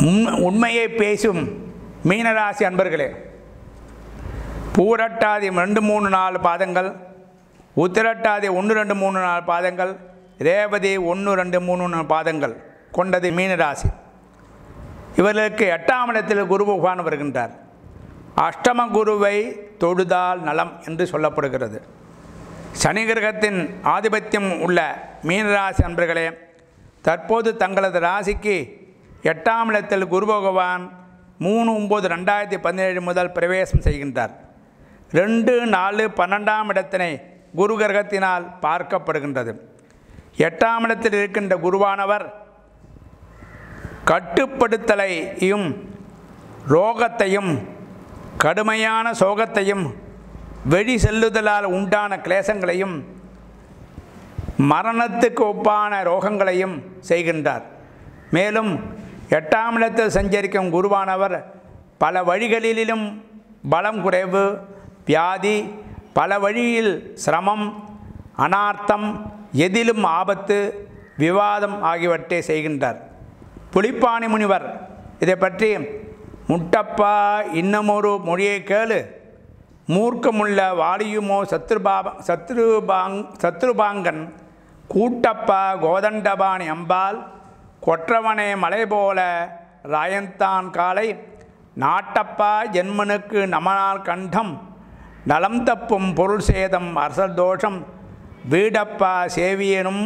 உண்மையை பேசும் மீனராசி அன்பர்களே பூரட்டாதி ரெண்டு மூணு நாலு பாதங்கள் உத்திரட்டாதி ஒன்று ரெண்டு மூணு நாலு பாதங்கள் ரேவதி ஒன்று ரெண்டு மூணு நாலு பாதங்கள் கொண்டது மீனராசி. இவர்களுக்கு எட்டாம் இடத்தில் குரு பகவான் வருகின்றார். அஷ்டம குருவை தொழுதால் நலம் என்று சொல்லப்படுகிறது. சனி கிரகத்தின் ஆதிபத்தியம் உள்ள மீனராசி அன்பர்களே தற்போது தங்களது ராசிக்கு எட்டாம் இடத்தில் குரு பகவான் மூணு ஒம்பது ரெண்டாயிரத்தி பதினேழு முதல் பிரவேசம் செய்கின்றார். ரெண்டு நாலு பன்னெண்டாம் இடத்தினை குரு கிரகத்தினால் பார்க்கப்படுகின்றது. எட்டாம் இடத்தில் இருக்கின்ற குருவானவர் கட்டுப்படுத்தலையும் ரோகத்தையும் கடுமையான சோகத்தையும் வெளி செல்லுதலால் உண்டான கிளேசங்களையும் மரணத்துக்கு ஒப்பான ரோகங்களையும் செய்கின்றார். மேலும் எட்டாம் இடத்தில் சஞ்சரிக்கும் குருவானவர் பல வழிகளிலும் பலம் குறைவு வியாதி பல வழியில் சிரமம் அனார்த்தம் எதிலும் ஆபத்து விவாதம் ஆகியவற்றை செய்கின்றார். புலிப்பாணி முனிவர் இதை பற்றி முட்டப்பா இன்னமொரு மொழியை கேளு. மூர்க்கமுள்ள வாலியுமோ சத்ருபாப சத்ருபாங் சத்ருபாங்கன் கூட்டப்பா கோதண்டபாணி அம்பாள் கொற்றவனே மலை போல ராயந்தான் காலை நாட்டப்பா ஜென்மனுக்கு நமனால் கண்டம் நலம் தப்பும் பொருள் சேதம் அரசல் தோஷம் வீடப்பா சேவியனும்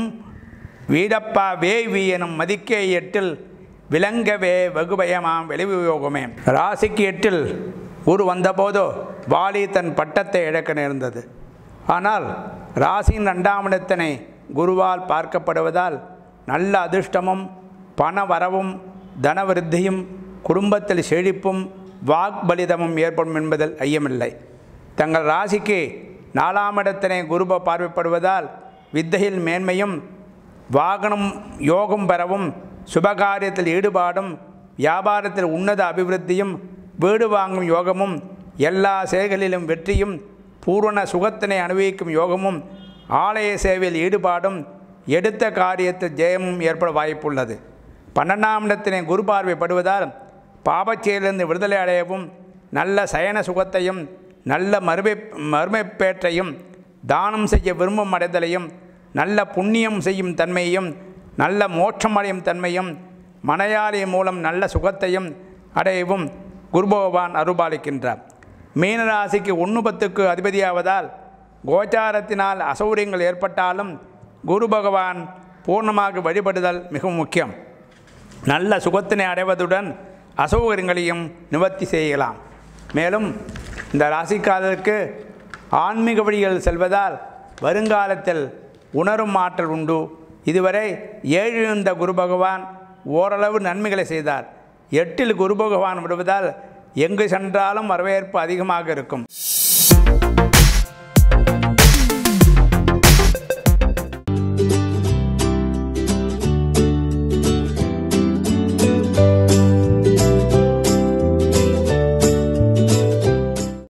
வீடப்பா வேவியனும் மதிக்கே எட்டில் விளங்கவே வெகுபயமாம் வெளிவியோகமே ராசிக்கு எட்டில் குரு வந்தபோதோ வாலி தன் பட்டத்தை இழக்க நேர்ந்தது. ஆனால் ராசியின் ரெண்டாம் இடத்தினை குருவால் பார்க்கப்படுவதால் நல்ல அதிர்ஷ்டமும் பண வரவும் தனவிருத்தியும் குடும்பத்தில் செழிப்பும் வாக்பலிதமும் ஏற்படும் என்பதில் ஐயமில்லை. தங்கள் ராசிக்கு நாலாம் இடத்தினை குருப பார்வைப்படுவதால் வித்தையில் மேன்மையும் வாகனம் யோகம் பெறவும் சுபகாரியத்தில் ஈடுபாடும் வியாபாரத்தில் உன்னத அபிவிருத்தியும் வீடு வாங்கும் யோகமும் எல்லா செயல்களிலும் வெற்றியும் பூரண சுகத்தினை அனுபவிக்கும் யோகமும் ஆலய சேவையில் ஈடுபாடும் எடுத்த காரியத்தில் ஜெயமும் ஏற்பட வாய்ப்புள்ளது. பன்னெண்டாம் இடத்தினை குரு பார்வைப்படுவதால் பாபச்செயலிருந்து விடுதலை அடையவும் நல்ல சயன சுகத்தையும் நல்ல மறுமை மறுமைப்பேற்றையும் தானம் செய்ய விரும்பும் அடைதலையும் நல்ல புண்ணியம் செய்யும் தன்மையையும் நல்ல மோட்சம் அடையும் தன்மையும் மனையாளி மூலம் நல்ல சுகத்தையும் அடையவும் குரு பகவான் அருபாலிக்கின்றார் மீனராசிக்கு ஒன்று பத்துக்கு அதிபதியாவதால் கோச்சாரத்தினால் அசௌரியங்கள் ஏற்பட்டாலும் குரு பகவான் பூர்ணமாக வழிபடுதல் மிகவும் முக்கியம். நல்ல சுகத்தினை அடைவதுடன் அசௌகரியங்களையும் நிவர்த்தி செய்யலாம். மேலும் இந்த ராசிக்காரருக்கு ஆன்மீக வழிகள் செல்வதால் வருங்காலத்தில் உணரும் ஆற்றல் உண்டு. இதுவரை ஏழு இருந்த குரு பகவான் ஓரளவு நன்மைகளை செய்தார். எட்டில் குரு பகவான் விடுவதால் எங்கு சென்றாலும் வரவேற்பு அதிகமாக இருக்கும்.